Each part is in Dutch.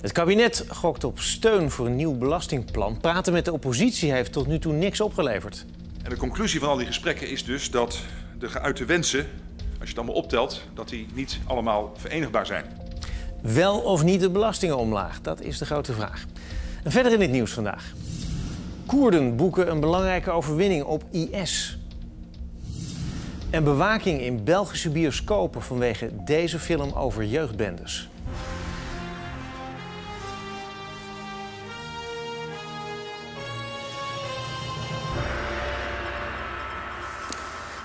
Het kabinet gokt op steun voor een nieuw belastingplan. Praten met de oppositie heeft tot nu toe niks opgeleverd. En de conclusie van al die gesprekken is dus dat de geuite wensen, als je het allemaal optelt, dat die niet allemaal verenigbaar zijn. Wel of niet de belastingen omlaag? Dat is de grote vraag. En verder in het nieuws vandaag. Koerden boeken een belangrijke overwinning op IS. En bewaking in Belgische bioscopen vanwege deze film over jeugdbendes.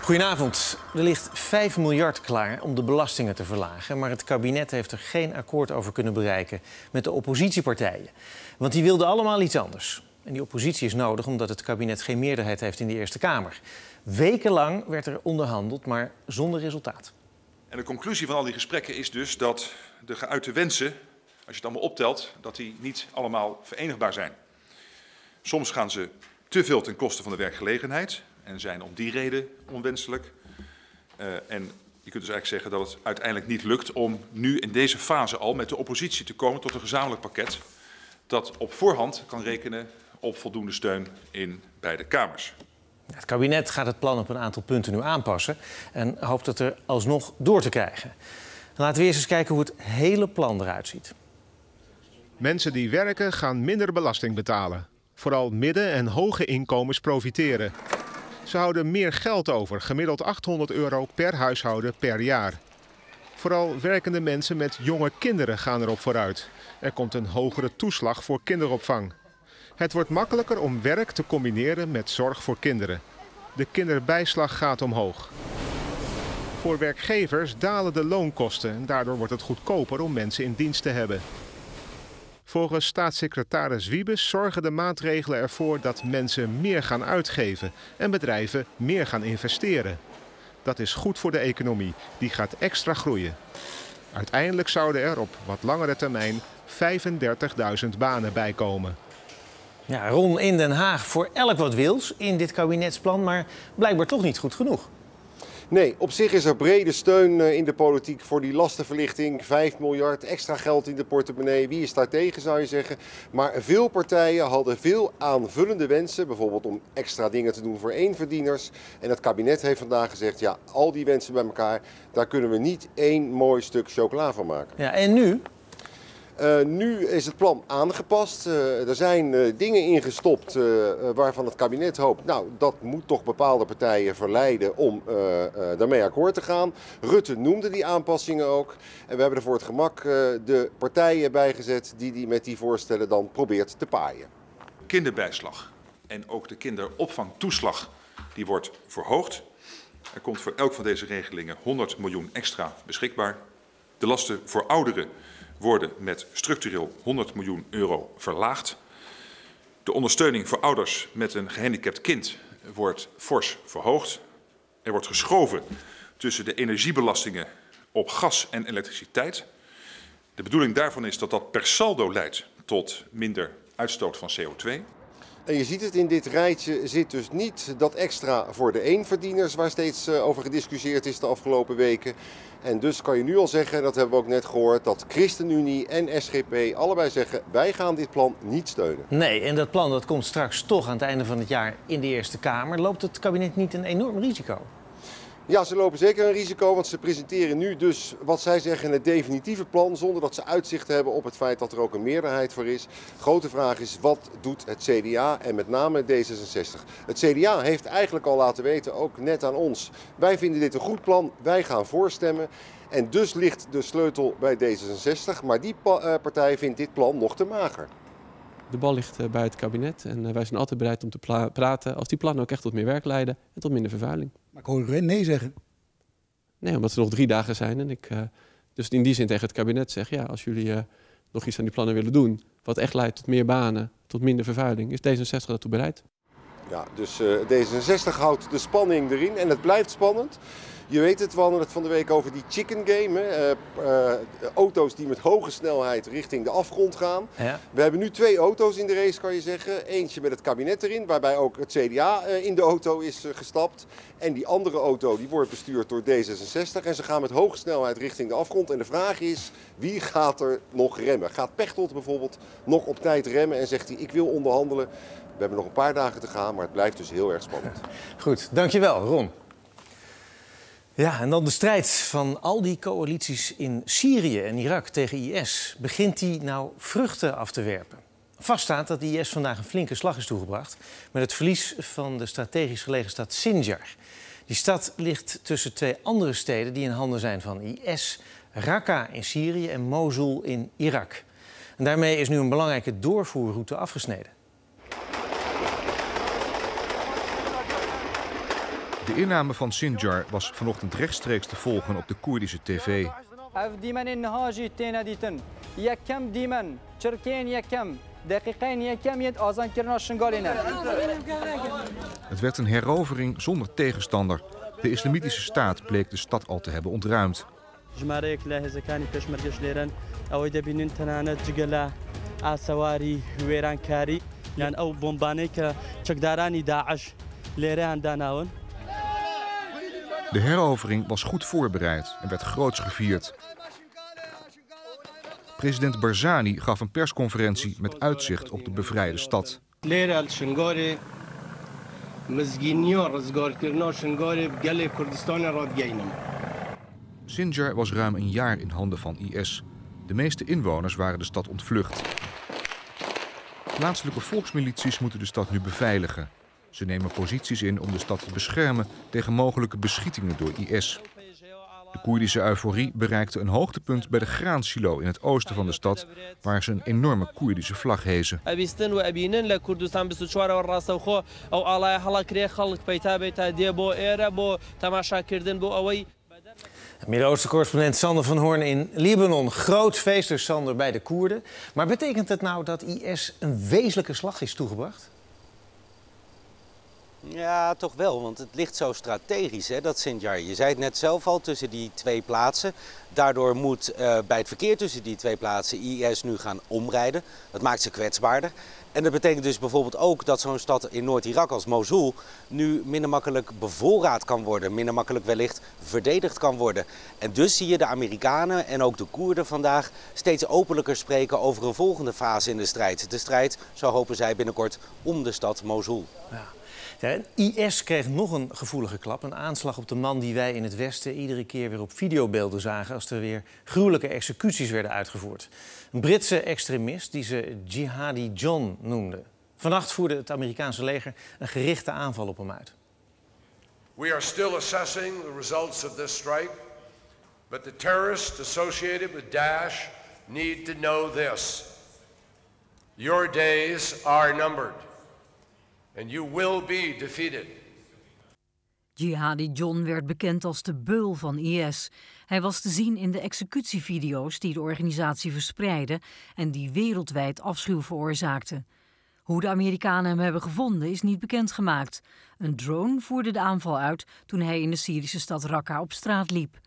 Goedenavond. Er ligt 5 miljard klaar om de belastingen te verlagen. Maar het kabinet heeft er geen akkoord over kunnen bereiken met de oppositiepartijen. Want die wilden allemaal iets anders. En die oppositie is nodig omdat het kabinet geen meerderheid heeft in de Eerste Kamer. Wekenlang werd er onderhandeld, maar zonder resultaat. En de conclusie van al die gesprekken is dus dat de geuite wensen, als je het allemaal optelt, dat die niet allemaal verenigbaar zijn. Soms gaan ze te veel ten koste van de werkgelegenheid en zijn om die reden onwenselijk. Uh, en je kunt dus eigenlijk zeggen dat het uiteindelijk niet lukt om nu in deze fase al met de oppositie te komen tot een gezamenlijk pakket dat op voorhand kan rekenen op voldoende steun in beide kamers. Het kabinet gaat het plan op een aantal punten nu aanpassen en hoopt het er alsnog door te krijgen. Laten we eerst eens kijken hoe het hele plan eruit ziet. Mensen die werken gaan minder belasting betalen. Vooral midden- en hoge inkomens profiteren. Ze houden meer geld over, gemiddeld 800 euro per huishouden per jaar. Vooral werkende mensen met jonge kinderen gaan erop vooruit. Er komt een hogere toeslag voor kinderopvang. Het wordt makkelijker om werk te combineren met zorg voor kinderen. De kinderbijslag gaat omhoog. Voor werkgevers dalen de loonkosten en daardoor wordt het goedkoper om mensen in dienst te hebben. Volgens staatssecretaris Wiebes zorgen de maatregelen ervoor dat mensen meer gaan uitgeven en bedrijven meer gaan investeren. Dat is goed voor de economie, die gaat extra groeien. Uiteindelijk zouden er op wat langere termijn 35.000 banen bijkomen. Ja, Ron in Den Haag voor elk wat wils in dit kabinetsplan, maar blijkbaar toch niet goed genoeg. Nee, op zich is er brede steun eh, in de politiek voor die lastenverlichting. 5 miljard extra geld in de portemonnee. Wie is daar tegen zou je zeggen. Maar veel partijen hadden veel aanvullende wensen. Bijvoorbeeld om extra dingen te doen voor eenverdieners. En het kabinet heeft vandaag gezegd, ja, al die wensen bij elkaar, daar kunnen we niet één mooi stuk chocola van maken. Ja, en nu? Uh, nu is het plan aangepast. Uh, er zijn uh, dingen ingestopt waarvan het kabinet hoopt, nou dat moet toch bepaalde partijen verleiden om daarmee akkoord te gaan. Rutte noemde die aanpassingen ook. En we hebben er voor het gemak de partijen bijgezet die, die met die voorstellen dan probeert te paaien. Kinderbijslag en ook de kinderopvangtoeslag die wordt verhoogd. Er komt voor elk van deze regelingen 100 miljoen extra beschikbaar. De lasten voor ouderen worden met structureel 100 miljoen euro verlaagd. De ondersteuning voor ouders met een gehandicapt kind wordt fors verhoogd. Er wordt geschoven tussen de energiebelastingen op gas en elektriciteit. De bedoeling daarvan is dat dat per saldo leidt tot minder uitstoot van CO2. En je ziet het in dit rijtje zit dus niet dat extra voor de eenverdieners waar steeds eh, over gediscussieerd is de afgelopen weken. En dus kan je nu al zeggen, dat hebben we ook net gehoord, dat ChristenUnie en SGP allebei zeggen wij gaan dit plan niet steunen. Nee, en dat plan dat komt straks toch aan het einde van het jaar in de Eerste Kamer. Loopt het kabinet niet een enorm risico? Ja, ze lopen zeker een risico, want ze presenteren nu dus wat zij zeggen het definitieve plan, zonder dat ze uitzicht hebben op het feit dat er ook een meerderheid voor is. Grote vraag is, wat doet het CDA en met name D66? Het CDA heeft eigenlijk al laten weten, ook net aan ons, wij vinden dit een goed plan, wij gaan voorstemmen. En dus ligt de sleutel bij D66, maar die eh, partij vindt dit plan nog te mager. De bal ligt eh, bij het kabinet en eh, wij zijn altijd bereid om te praten als die plannen ook echt tot meer werk leiden en tot minder vervuiling. Maar ik hoor u nee zeggen. Nee, omdat er nog drie dagen zijn en ik uh, dus in die zin tegen het kabinet zeg, ja, als jullie uh, nog iets aan die plannen willen doen, wat echt leidt tot meer banen, tot minder vervuiling, is D66 daartoe bereid. Ja, dus uh, D66 houdt de spanning erin en het blijft spannend. Je weet het, we hadden het van de week over die chicken game. Hè? Uh, auto's die met hoge snelheid richting de afgrond gaan. Ja. We hebben nu twee auto's in de race, kan je zeggen. Eentje met het kabinet erin, waarbij ook het CDA in de auto is gestapt. En die andere auto die wordt bestuurd door D66. En ze gaan met hoge snelheid richting de afgrond. En de vraag is, wie gaat er nog remmen? Gaat Pechtold bijvoorbeeld nog op tijd remmen en zegt hij, ik wil onderhandelen. We hebben nog een paar dagen te gaan, maar het blijft dus heel erg spannend. Goed, dankjewel Ron. Ja, en dan de strijd van al die coalities in Syrië en Irak tegen IS. Begint die nou vruchten af te werpen? Vaststaat dat IS vandaag een flinke slag is toegebracht... met het verlies van de strategisch gelegen stad Sinjar. Die stad ligt tussen twee andere steden die in handen zijn van IS... Raqqa in Syrië en Mosul in Irak. En daarmee is nu een belangrijke doorvoerroute afgesneden. De inname van Sinjar was vanochtend rechtstreeks te volgen op de Koerdische tv. Het werd een herovering zonder tegenstander. De islamitische staat bleek de stad al te hebben ontruimd. De herovering was goed voorbereid en werd groots gevierd. President Barzani gaf een persconferentie met uitzicht op de bevrijde stad. Sinjar was ruim een jaar in handen van IS. De meeste inwoners waren de stad ontvlucht. Plaatselijke volksmilities moeten de stad nu beveiligen. Ze nemen posities in om de stad te beschermen tegen mogelijke beschietingen door IS. De Koerdische euforie bereikte een hoogtepunt bij de graansilo in het oosten van de stad, waar ze een enorme Koerdische vlag hezen. Midden-Oosten-correspondent Sander van Hoorn in Libanon. Groot feest dus, Sander, bij de Koerden. Maar betekent het nou dat IS een wezenlijke slag is toegebracht? Ja, toch wel, want het ligt zo strategisch, hè, dat Sint-Jar. Je zei het net zelf al, tussen die twee plaatsen. Daardoor moet uh, bij het verkeer tussen die twee plaatsen IS nu gaan omrijden. Dat maakt ze kwetsbaarder. En dat betekent dus bijvoorbeeld ook dat zo'n stad in Noord-Irak als Mosul nu minder makkelijk bevoorraad kan worden, minder makkelijk wellicht verdedigd kan worden. En dus zie je de Amerikanen en ook de Koerden vandaag steeds openlijker spreken over een volgende fase in de strijd. De strijd, zo hopen zij binnenkort, om de stad Mosul. Ja. IS kreeg nog een gevoelige klap. Een aanslag op de man die wij in het Westen iedere keer weer op videobeelden zagen... als er weer gruwelijke executies werden uitgevoerd. Een Britse extremist die ze Jihadi John noemde. Vannacht voerde het Amerikaanse leger een gerichte aanval op hem uit. We are still assessing the results of this strike. But the terrorists associated with Daesh need to know this. Your days are numbered. And you will be defeated. Jihadi John werd bekend als de beul van IS. Hij was te zien in de executievideo's die de organisatie verspreidde en die wereldwijd afschuw veroorzaakten. Hoe de Amerikanen hem hebben gevonden is niet bekendgemaakt. Een drone voerde de aanval uit toen hij in de Syrische stad Raqqa op straat liep.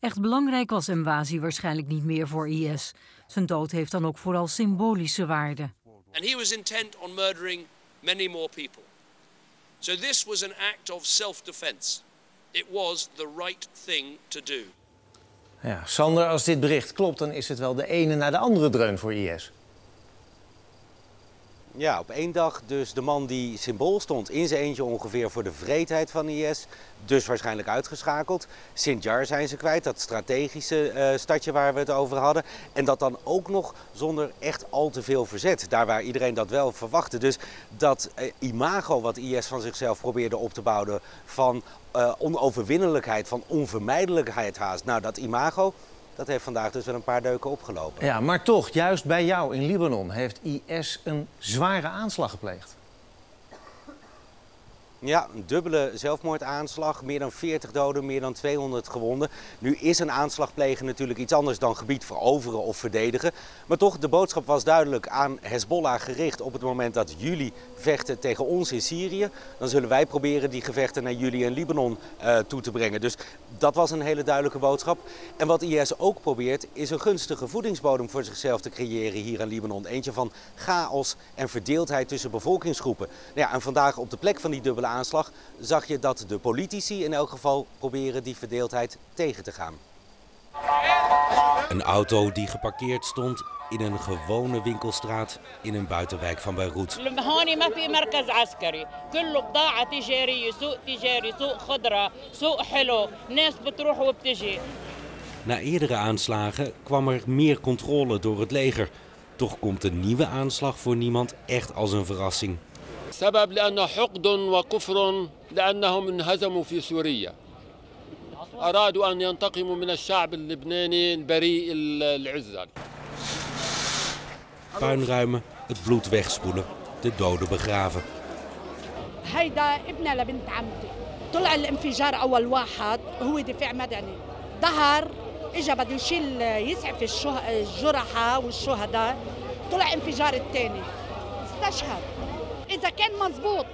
Echt belangrijk was Mwazi waarschijnlijk niet meer voor IS. Zijn dood heeft dan ook vooral symbolische waarde. And he was intent on murdering many more people. So this was an act of self-defense. It was the right thing to do. Ja, Sander, als dit bericht klopt, dan is het wel de ene na de andere dreun voor IS. Ja, op één dag dus de man die symbool stond in zijn eentje ongeveer voor de vreedheid van IS. Dus waarschijnlijk uitgeschakeld. Sint-Jar zijn ze kwijt, dat strategische uh, stadje waar we het over hadden. En dat dan ook nog zonder echt al te veel verzet. Daar waar iedereen dat wel verwachtte. Dus dat uh, imago wat IS van zichzelf probeerde op te bouwen van uh, onoverwinnelijkheid, van onvermijdelijkheid haast. Nou, dat imago, dat heeft vandaag dus wel een paar deuken opgelopen. Ja, maar toch, juist bij jou in Libanon heeft IS een zware aanslag gepleegd. Ja, een dubbele zelfmoordaanslag. Meer dan 40 doden, meer dan 200 gewonden. Nu is een aanslag plegen natuurlijk iets anders dan gebied veroveren of verdedigen. Maar toch, de boodschap was duidelijk aan Hezbollah gericht op het moment dat jullie vechten tegen ons in Syrië. Dan zullen wij proberen die gevechten naar jullie in Libanon uh, toe te brengen. Dus dat was een hele duidelijke boodschap. En wat IS ook probeert, is een gunstige voedingsbodem voor zichzelf te creëren hier in Libanon. Eentje van chaos en verdeeldheid tussen bevolkingsgroepen. Nou ja, en vandaag op de plek van die dubbele aanslag zag je dat de politici in elk geval proberen die verdeeldheid tegen te gaan. Een auto die geparkeerd stond in een gewone winkelstraat in een buitenwijk van Beirut. Na eerdere aanslagen kwam er meer controle door het leger. Toch komt een nieuwe aanslag voor niemand echt als een verrassing. سبب لأنه حقد وكفر لأنهم انهزموا في سوريا. أرادوا أن ينتقموا من الشعب اللبناني البريء العزل Puinruimen, het bloed wegspoelen, de doden begraven. هيدا ابنها لبنت عمتي. طلع الانفجار أول واحد هو دفاع مدني. ظهر اجى بده يشيل يسعف الجرحى والشهداء. طلع انفجار الثاني. استشهد. اذا كان مزبوط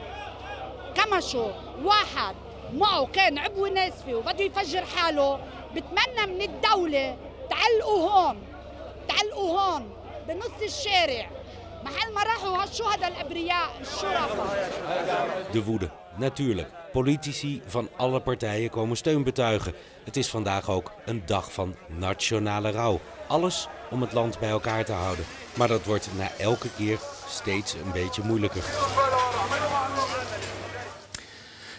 كمشوا واحد معه كان عبوه ناسفه وبده يفجر حاله بتمنى من الدوله تعلقوا هون تعلقوا هون بنص الشارع محل ما راحوا هالشهداء الابرياء الشرفاء De woede, natuurlijk. Politici van alle partijen komen steun betuigen. Het is vandaag ook een dag van nationale rouw. Alles om het land bij elkaar te houden. Maar dat wordt na elke keer steeds een beetje moeilijker.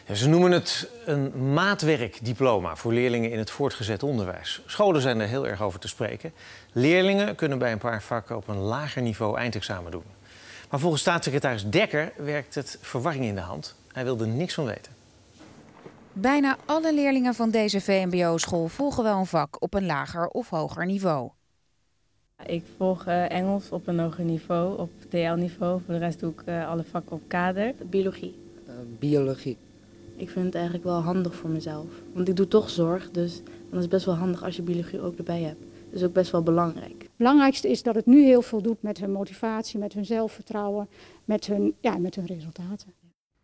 Ja, ze noemen het een maatwerkdiploma voor leerlingen in het voortgezet onderwijs. Scholen zijn er heel erg over te spreken. Leerlingen kunnen bij een paar vakken op een lager niveau eindexamen doen. Maar volgens staatssecretaris Dekker werkt het verwarring in de hand. Hij wil er niks van weten. Bijna alle leerlingen van deze VMBO-school volgen wel een vak op een lager of hoger niveau. Ik volg uh, Engels op een hoger niveau, op TL-niveau. Voor de rest doe ik uh, alle vakken op kader. Biologie. Uh, biologie. Ik vind het eigenlijk wel handig voor mezelf. Want ik doe toch zorg, dus dan is het best wel handig als je biologie ook erbij hebt. Dus ook best wel belangrijk. Het belangrijkste is dat het nu heel veel doet met hun motivatie, met hun zelfvertrouwen, met hun, ja, met hun resultaten.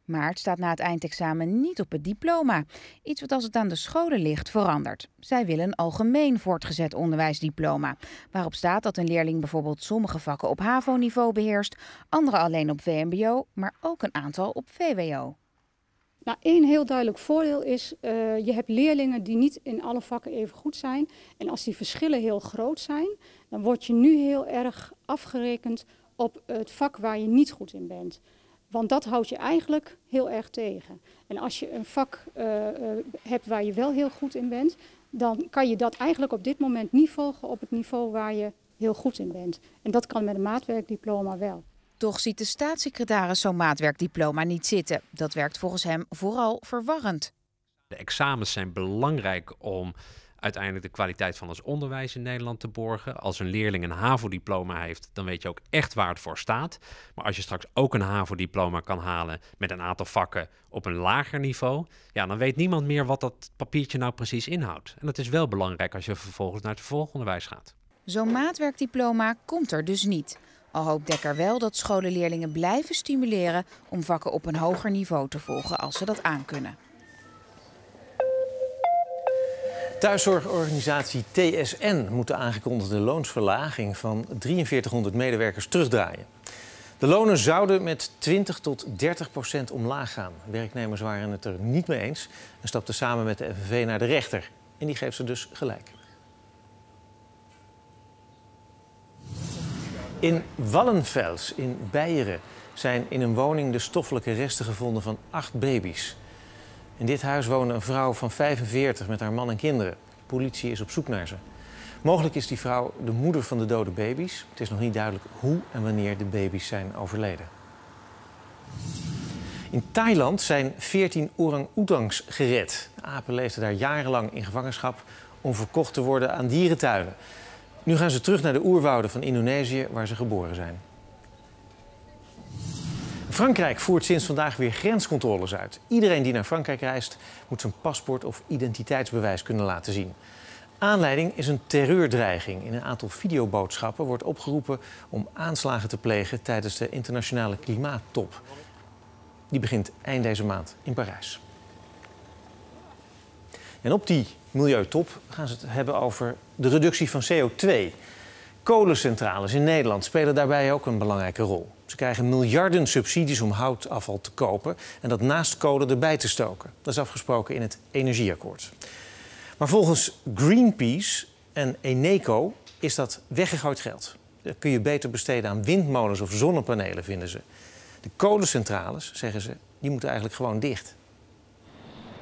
Maar het staat na het eindexamen niet op het diploma. Iets wat als het aan de scholen ligt verandert. Zij willen een algemeen voortgezet onderwijsdiploma. Waarop staat dat een leerling bijvoorbeeld sommige vakken op HAVO-niveau beheerst, andere alleen op VMBO, maar ook een aantal op VWO. Nou, één heel duidelijk voordeel is, uh, je hebt leerlingen die niet in alle vakken even goed zijn. En als die verschillen heel groot zijn, dan word je nu heel erg afgerekend op het vak waar je niet goed in bent. Want dat houdt je eigenlijk heel erg tegen. En als je een vak uh, uh, hebt waar je wel heel goed in bent, dan kan je dat eigenlijk op dit moment niet volgen op het niveau waar je heel goed in bent. En dat kan met een maatwerkdiploma wel. Toch ziet de staatssecretaris zo'n maatwerkdiploma niet zitten. Dat werkt volgens hem vooral verwarrend. De examens zijn belangrijk om uiteindelijk de kwaliteit van ons onderwijs in Nederland te borgen. Als een leerling een HAVO-diploma heeft, dan weet je ook echt waar het voor staat. Maar als je straks ook een HAVO-diploma kan halen met een aantal vakken op een lager niveau, ja, dan weet niemand meer wat dat papiertje nou precies inhoudt. En dat is wel belangrijk als je vervolgens naar het vervolgonderwijs gaat. Zo'n maatwerkdiploma komt er dus niet. Al hoopt Dekker wel dat scholenleerlingen blijven stimuleren om vakken op een hoger niveau te volgen als ze dat aankunnen. Thuiszorgorganisatie TSN moet de aangekondigde loonsverlaging van 4300 medewerkers terugdraaien. De lonen zouden met 20 tot 30 procent omlaag gaan. Werknemers waren het er niet mee eens en stapten samen met de FNV naar de rechter. En die geeft ze dus gelijk. In Wallenfels in Beieren zijn in een woning de stoffelijke resten gevonden van acht baby's. In dit huis woonde een vrouw van 45 met haar man en kinderen. De politie is op zoek naar ze. Mogelijk is die vrouw de moeder van de dode baby's. Het is nog niet duidelijk hoe en wanneer de baby's zijn overleden. In Thailand zijn 14 orang-oetangs gered. De apen leefden daar jarenlang in gevangenschap om verkocht te worden aan dierentuinen. Nu gaan ze terug naar de oerwouden van Indonesië, waar ze geboren zijn. Frankrijk voert sinds vandaag weer grenscontroles uit. Iedereen die naar Frankrijk reist moet zijn paspoort of identiteitsbewijs kunnen laten zien. Aanleiding is een terreurdreiging. In een aantal videoboodschappen wordt opgeroepen om aanslagen te plegen tijdens de internationale klimaattop. Die begint eind deze maand in Parijs. En op die milieutop gaan ze het hebben over de reductie van CO2. Kolencentrales in Nederland spelen daarbij ook een belangrijke rol. Ze krijgen miljarden subsidies om houtafval te kopen en dat naast kolen erbij te stoken. Dat is afgesproken in het energieakkoord. Maar volgens Greenpeace en Eneco is dat weggegooid geld. Dat kun je beter besteden aan windmolens of zonnepanelen, vinden ze. De kolencentrales, zeggen ze, die moeten eigenlijk gewoon dicht.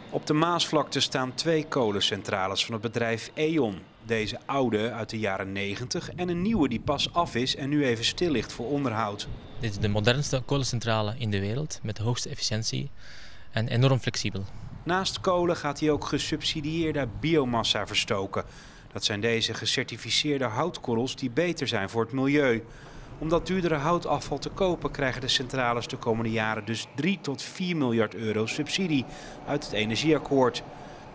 Op de Maasvlakte staan twee kolencentrales van het bedrijf E.ON. Deze oude uit de jaren 90 en een nieuwe die pas af is en nu even stil ligt voor onderhoud. Dit is de modernste kolencentrale in de wereld met de hoogste efficiëntie en enorm flexibel. Naast kolen gaat hij ook gesubsidieerde biomassa verstoken. Dat zijn deze gecertificeerde houtkorrels die beter zijn voor het milieu. Om dat duurdere houtafval te kopen krijgen de centrales de komende jaren dus 3 tot 4 miljard euro subsidie uit het energieakkoord.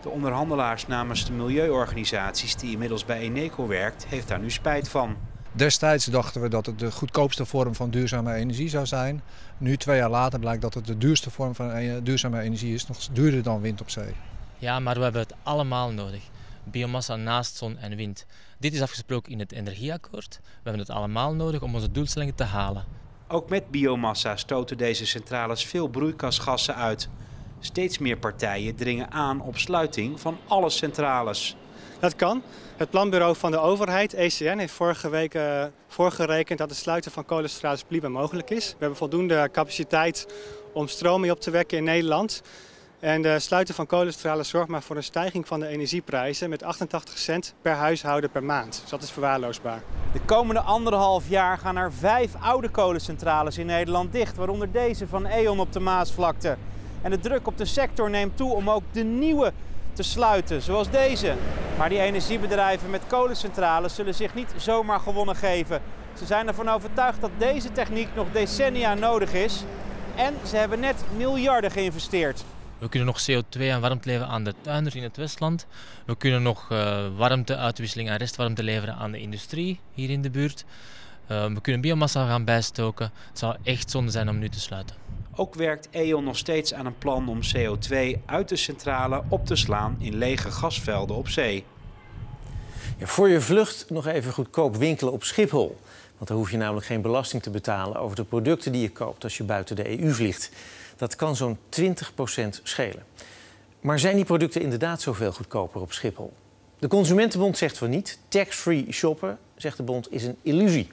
De onderhandelaars namens de milieuorganisaties die inmiddels bij Eneco werkt, heeft daar nu spijt van. Destijds dachten we dat het de goedkoopste vorm van duurzame energie zou zijn. Nu, twee jaar later, blijkt dat het de duurste vorm van e- duurzame energie is. Nog duurder dan wind op zee. Ja, maar we hebben het allemaal nodig. Biomassa naast zon en wind. Dit is afgesproken in het energieakkoord. We hebben het allemaal nodig om onze doelstellingen te halen. Ook met biomassa stoten deze centrales veel broeikasgassen uit. Steeds meer partijen dringen aan op sluiting van alle centrales. Dat kan. Het planbureau van de overheid, ECN, heeft vorige week uh, voorgerekend dat het sluiten van kolencentrales prima mogelijk is. We hebben voldoende capaciteit om stroom mee op te wekken in Nederland. En de sluiten van kolencentrales zorgt maar voor een stijging van de energieprijzen met 88 cent per huishouden per maand. Dus dat is verwaarloosbaar. De komende anderhalf jaar gaan er vijf oude kolencentrales in Nederland dicht, waaronder deze van E.ON op de Maasvlakte. En de druk op de sector neemt toe om ook de nieuwe te sluiten, zoals deze. Maar die energiebedrijven met kolencentrales zullen zich niet zomaar gewonnen geven. Ze zijn ervan overtuigd dat deze techniek nog decennia nodig is. En ze hebben net miljarden geïnvesteerd. We kunnen nog CO2 en warmte leveren aan de tuinders in het Westland. We kunnen nog uh, warmteuitwisseling en restwarmte leveren aan de industrie hier in de buurt. Uh, we kunnen biomassa gaan bijstoken. Het zou echt zonde zijn om nu te sluiten. Ook werkt E.ON nog steeds aan een plan om CO2 uit de centrale op te slaan in lege gasvelden op zee. Ja, voor je vlucht nog even goedkoop winkelen op Schiphol. Want dan hoef je namelijk geen belasting te betalen over de producten die je koopt als je buiten de EU vliegt. Dat kan zo'n 20% schelen. Maar zijn die producten inderdaad zoveel goedkoper op Schiphol? De Consumentenbond zegt van niet. Tax-free shoppen, zegt de bond, is een illusie.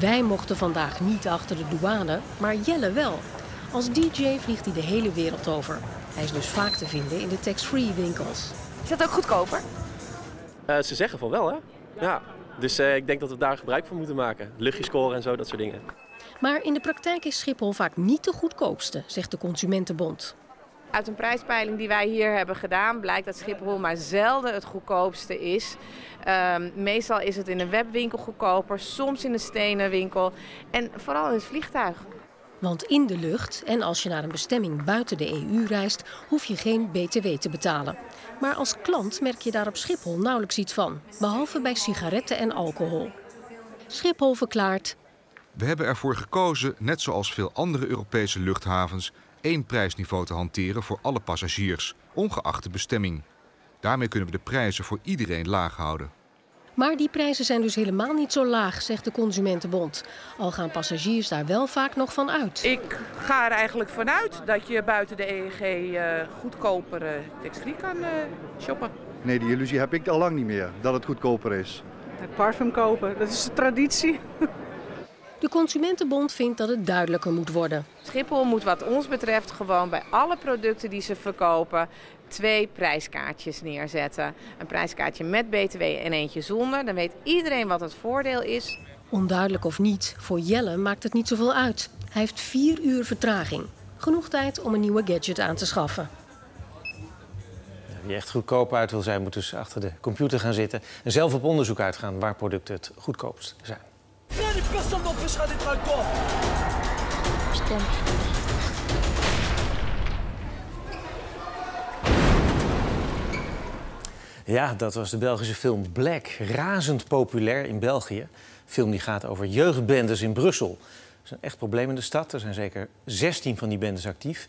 Wij mochten vandaag niet achter de douane, maar Jelle wel. Als DJ vliegt hij de hele wereld over. Hij is dus vaak te vinden in de tax-free winkels. Is dat ook goedkoper? Uh, ze zeggen van wel, hè? Ja. Dus uh, ik denk dat we daar gebruik van moeten maken. Luchtjescore en zo, dat soort dingen. Maar in de praktijk is Schiphol vaak niet de goedkoopste, zegt de Consumentenbond. Uit een prijspeiling die wij hier hebben gedaan blijkt dat Schiphol maar zelden het goedkoopste is. Um, meestal is het in een webwinkel goedkoper, soms in een stenen winkel en vooral in het vliegtuig. Want in de lucht en als je naar een bestemming buiten de EU reist, hoef je geen BTW te betalen. Maar als klant merk je daar op Schiphol nauwelijks iets van, behalve bij sigaretten en alcohol. Schiphol verklaart. We hebben ervoor gekozen, net zoals veel andere Europese luchthavens, één prijsniveau te hanteren voor alle passagiers, ongeacht de bestemming. Daarmee kunnen we de prijzen voor iedereen laag houden. Maar die prijzen zijn dus helemaal niet zo laag, zegt de Consumentenbond. Al gaan passagiers daar wel vaak nog van uit. Ik ga er eigenlijk vanuit dat je buiten de EEG uh, goedkoper textiel kan uh, shoppen. Nee, die illusie heb ik al lang niet meer, dat het goedkoper is. Het parfum kopen, dat is de traditie. De Consumentenbond vindt dat het duidelijker moet worden. Schiphol moet wat ons betreft gewoon bij alle producten die ze verkopen twee prijskaartjes neerzetten. Een prijskaartje met btw en eentje zonder. Dan weet iedereen wat het voordeel is. Onduidelijk of niet, voor Jelle maakt het niet zoveel uit. Hij heeft vier uur vertraging. Genoeg tijd om een nieuwe gadget aan te schaffen. Wie echt goedkoop uit wil zijn, moet dus achter de computer gaan zitten... en zelf op onderzoek uitgaan waar producten het goedkoopst zijn. Rien personne n'empêchera d'être un camp. Ja, dat was de Belgische film Black. Razend populair in België. Een film die gaat over jeugdbendes in Brussel. Dat is een echt probleem in de stad. Er zijn zeker 16 van die bendes actief.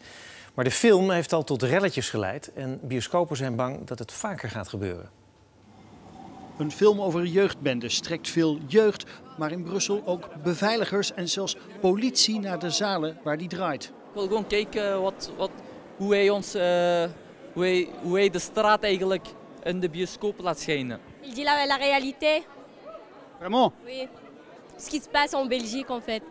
Maar de film heeft al tot relletjes geleid. En bioscopen zijn bang dat het vaker gaat gebeuren. Een film over jeugdbendes trekt veel jeugd, maar in Brussel ook beveiligers en zelfs politie naar de zalen waar die draait. Ik wil gewoon kijken wat, wat, hoe, hij ons, uh, hoe, hij, hoe hij de straat eigenlijk in de bioscoop laat schijnen. Il dit la, la réalité. Vraiment Oui. Ce qui se passe en Belgique en fait.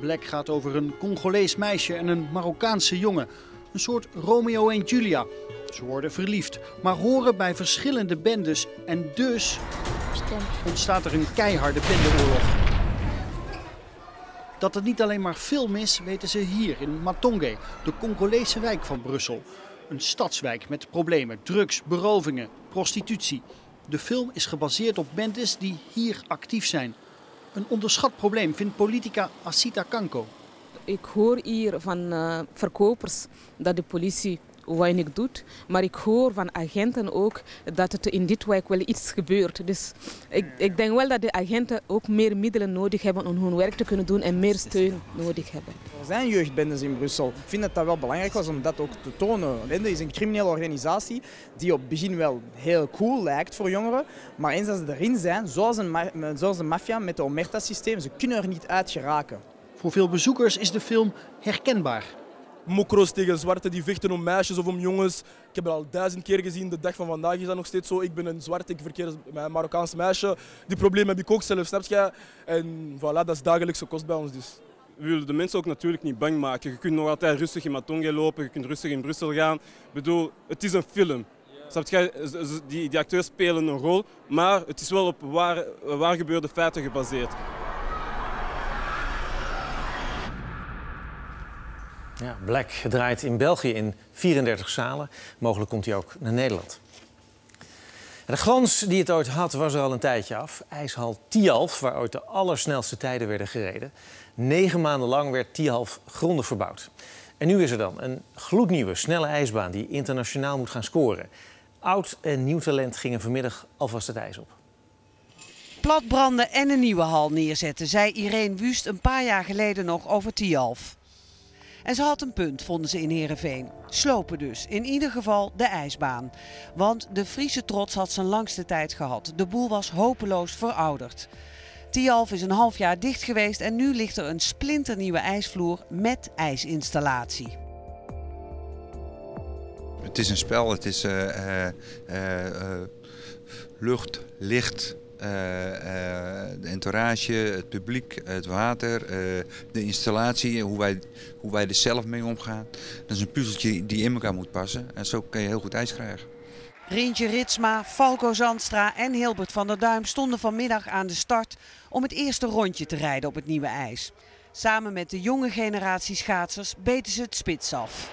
Black gaat over een Congolees meisje en een Marokkaanse jongen. Een soort Romeo en Julia. Ze worden verliefd, maar horen bij verschillende bendes. En dus ontstaat er een keiharde bendeoorlog. Dat het niet alleen maar film is, weten ze hier in Matonge, de Congolese wijk van Brussel. Een stadswijk met problemen, drugs, berovingen, prostitutie. De film is gebaseerd op bendes die hier actief zijn. Een onderschat probleem vindt politica Asita Kanko. Ik hoor hier van uh, verkopers dat de politie weinig doet. Maar ik hoor van agenten ook dat het in dit wijk wel iets gebeurt. Dus ik, ik denk wel dat de agenten ook meer middelen nodig hebben om hun werk te kunnen doen en meer steun nodig hebben. Er zijn jeugdbendes in Brussel. Ik vind dat dat wel belangrijk was om dat ook te tonen. Bende is een criminele organisatie die op het begin wel heel cool lijkt voor jongeren. Maar eens dat ze erin zijn, zoals een, zoals een maffia met het Omerta-systeem, ze kunnen er niet uit geraken. Voor veel bezoekers is de film herkenbaar mokro's tegen zwarten die vechten om meisjes of om jongens. Ik heb het al duizend keer gezien. De dag van vandaag is dat nog steeds zo. Ik ben een zwart, ik verkeer met een Marokkaans meisje. Die probleem heb ik ook zelf, snap je? En voilà, dat is dagelijkse kost bij ons dus. We willen de mensen ook natuurlijk niet bang maken. Je kunt nog altijd rustig in Matonge lopen, je kunt rustig in Brussel gaan. Ik bedoel, het is een film. Die, die acteurs spelen een rol, maar het is wel op waar, waar gebeurde feiten gebaseerd. Ja, Black draait in België in 34 zalen. Mogelijk komt hij ook naar Nederland. de glans die het ooit had, was er al een tijdje af. IJshal Tialf, waar ooit de allersnelste tijden werden gereden. Negen maanden lang werd Tialf grondig verbouwd. En nu is er dan een gloednieuwe, snelle ijsbaan die internationaal moet gaan scoren. Oud en nieuw talent gingen vanmiddag alvast het ijs op. Platbranden en een nieuwe hal neerzetten, zei Irene Wust een paar jaar geleden nog over Tialf. En ze had een punt, vonden ze in Heerenveen. Slopen dus, in ieder geval de ijsbaan. Want de Friese trots had zijn langste tijd gehad. De boel was hopeloos verouderd. Tialf is een half jaar dicht geweest en nu ligt er een splinternieuwe ijsvloer met ijsinstallatie. Het is een spel, het is uh, lucht, licht, de entourage, het publiek, het water, uh, de installatie, hoe wij, hoe wij er zelf mee omgaan. Dat is een puzzeltje die in elkaar moet passen en zo kan je heel goed ijs krijgen. Rientje Ritsma, Falco Zandstra en Hilbert van der Duim stonden vanmiddag aan de start om het eerste rondje te rijden op het nieuwe ijs. Samen met de jonge generatie schaatsers beten ze het spits af.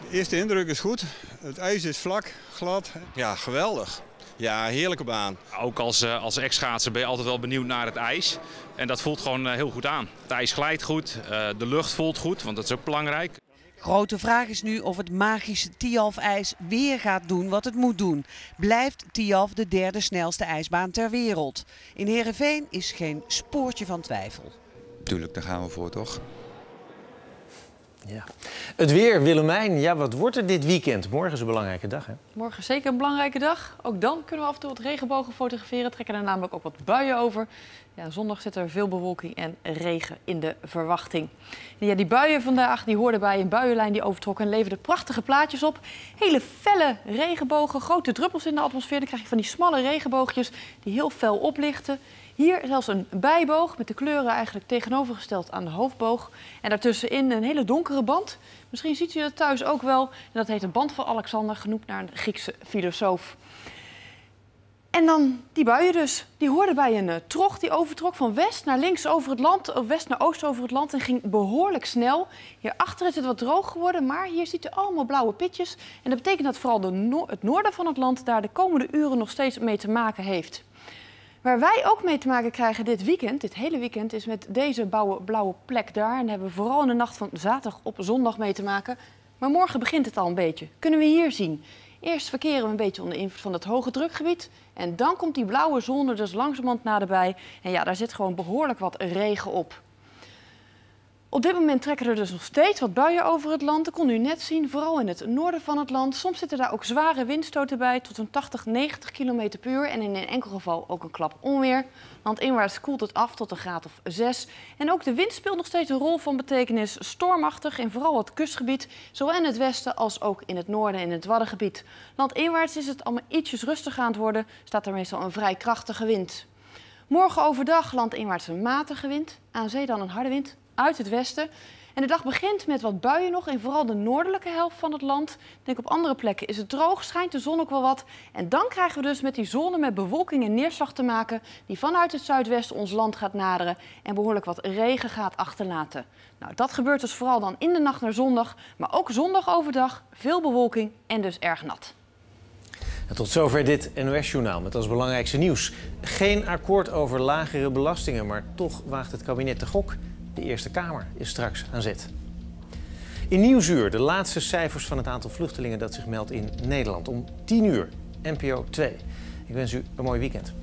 De eerste indruk is goed. Het ijs is vlak, glad. Ja, geweldig. Ja, heerlijke baan. Ook als, uh, als ex-schaatser ben je altijd wel benieuwd naar het ijs. En dat voelt gewoon uh, heel goed aan. Het ijs glijdt goed, uh, de lucht voelt goed, want dat is ook belangrijk. Grote vraag is nu of het magische Tialf-ijs weer gaat doen wat het moet doen. Blijft Tialf de derde snelste ijsbaan ter wereld? In Heerenveen is geen spoortje van twijfel. Tuurlijk, daar gaan we voor, toch? Ja. Het weer, Willemijn. Ja, wat wordt er dit weekend? Morgen is een belangrijke dag, hè? Morgen zeker een belangrijke dag. Ook dan kunnen we af en toe wat regenbogen fotograferen. Trekken er namelijk ook wat buien over. Ja, zondag zit er veel bewolking en regen in de verwachting. Ja, die buien vandaag die hoorden bij een buienlijn die overtrok en leverden prachtige plaatjes op. Hele felle regenbogen, grote druppels in de atmosfeer. Dan krijg je van die smalle regenboogjes die heel fel oplichten. Hier zelfs een bijboog met de kleuren eigenlijk tegenovergesteld aan de hoofdboog. En daartussenin een hele donkere band. Misschien ziet u het thuis ook wel. En dat heet de band van Alexander, genoemd naar een Griekse filosoof. En dan die buien dus. Die hoorden bij een uh, trog die overtrok van west naar links over het land, of west naar oost over het land en ging behoorlijk snel. Hierachter is het wat droog geworden, maar hier ziet u allemaal blauwe pitjes. En dat betekent dat vooral de het noorden van het land daar de komende uren nog steeds mee te maken heeft. Waar wij ook mee te maken krijgen dit weekend, dit hele weekend, is met deze blauwe, blauwe plek daar. En hebben we vooral in de nacht van zaterdag op zondag mee te maken. Maar morgen begint het al een beetje. Kunnen we hier zien. Eerst verkeren we een beetje onder invloed van het hoge drukgebied. En dan komt die blauwe zon er dus langzamerhand naderbij. En ja, daar zit gewoon behoorlijk wat regen op. Op dit moment trekken er dus nog steeds wat buien over het land. Dat kon u net zien, vooral in het noorden van het land. Soms zitten daar ook zware windstoten bij, tot een 80, 90 km per uur. En in een enkel geval ook een klap onweer. Landinwaarts koelt het af tot een graad of 6. En ook de wind speelt nog steeds een rol van betekenis. Stormachtig in vooral het kustgebied, zowel in het westen als ook in het noorden en het Waddengebied. Landinwaarts is het allemaal ietsjes rustiger aan het worden. Staat er meestal een vrij krachtige wind. Morgen overdag landinwaarts een matige wind. Aan zee dan een harde wind uit het westen. En de dag begint met wat buien nog in vooral de noordelijke helft van het land. Denk op andere plekken is het droog, schijnt de zon ook wel wat. En dan krijgen we dus met die zone met bewolking en neerslag te maken... die vanuit het zuidwesten ons land gaat naderen en behoorlijk wat regen gaat achterlaten. Nou, dat gebeurt dus vooral dan in de nacht naar zondag, maar ook zondag overdag veel bewolking en dus erg nat. Tot zover dit NOS-journaal met als belangrijkste nieuws. Geen akkoord over lagere belastingen, maar toch waagt het kabinet de gok... De Eerste Kamer is straks aan zet. In Nieuwsuur de laatste cijfers van het aantal vluchtelingen dat zich meldt in Nederland. Om 10 uur, NPO 2. Ik wens u een mooi weekend.